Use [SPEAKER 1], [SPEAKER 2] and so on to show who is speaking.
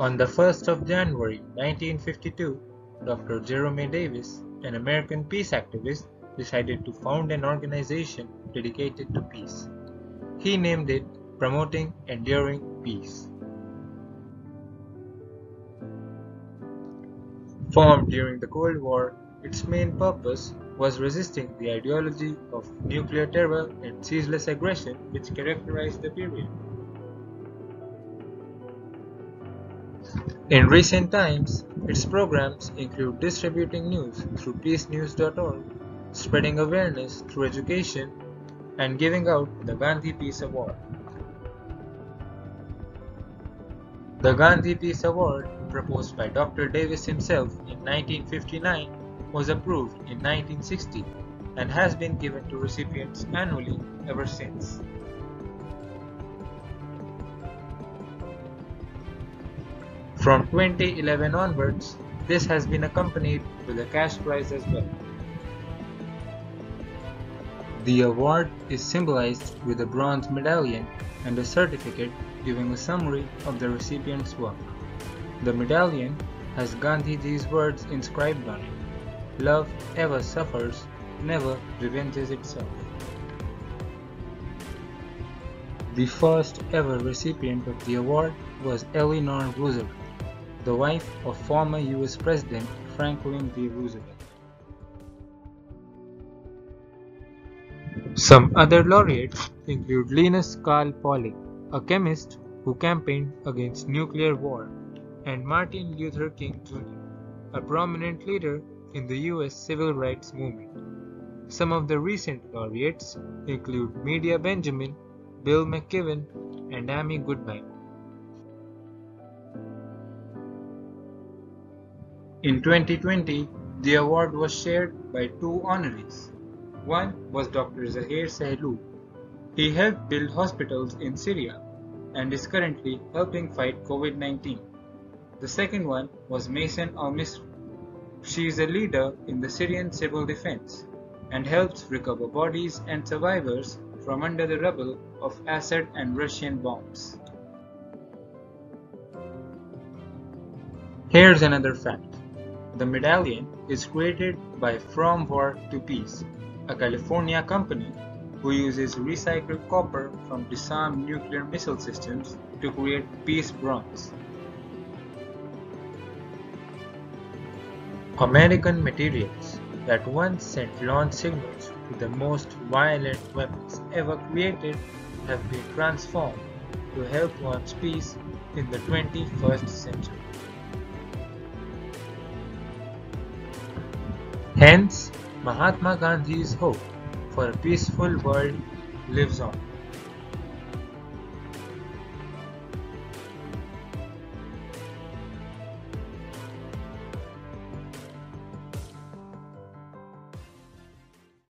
[SPEAKER 1] On the 1st of January 1952, Dr. Jerome Davis, an American peace activist, decided to found an organization dedicated to peace. He named it Promoting Enduring Peace. Formed during the Cold War, its main purpose was resisting the ideology of nuclear terror and ceaseless aggression which characterized the period. In recent times, its programs include distributing news through peacenews.org, spreading awareness through education, and giving out the Gandhi Peace Award. The Gandhi Peace Award, proposed by Dr. Davis himself in 1959, was approved in 1960 and has been given to recipients annually ever since. From 2011 onwards, this has been accompanied with a cash prize as well. The award is symbolized with a bronze medallion and a certificate giving a summary of the recipient's work. The medallion has Gandhiji's words inscribed on it Love ever suffers, never revenges itself. The first ever recipient of the award was Eleanor Roosevelt, the wife of former US President Franklin D. Roosevelt. Some other laureates include Linus Carl Pauling, a chemist who campaigned against nuclear war, and Martin Luther King Jr., a prominent leader in the US civil rights movement. Some of the recent laureates include Medea Benjamin, Bill McKibben, and Amy Goodman. In 2020, the award was shared by two honorees. One was Dr. Zaher Sahloul. He helped build hospitals in Syria and is currently helping fight COVID-19. The second one was Mayson Almisri. She is a leader in the Syrian civil defense and helps recover bodies and survivors from under the rubble of Assad and Russian bombs. Here's another fact. The medallion is created by From War to Peace, a California company who uses recycled copper from disarmed nuclear missile systems to create peace bronze. American materials that once sent launch signals to the most violent weapons ever created have been transformed to help launch peace in the 21st century. Hence, Mahatma Gandhi's hope for a peaceful world lives on.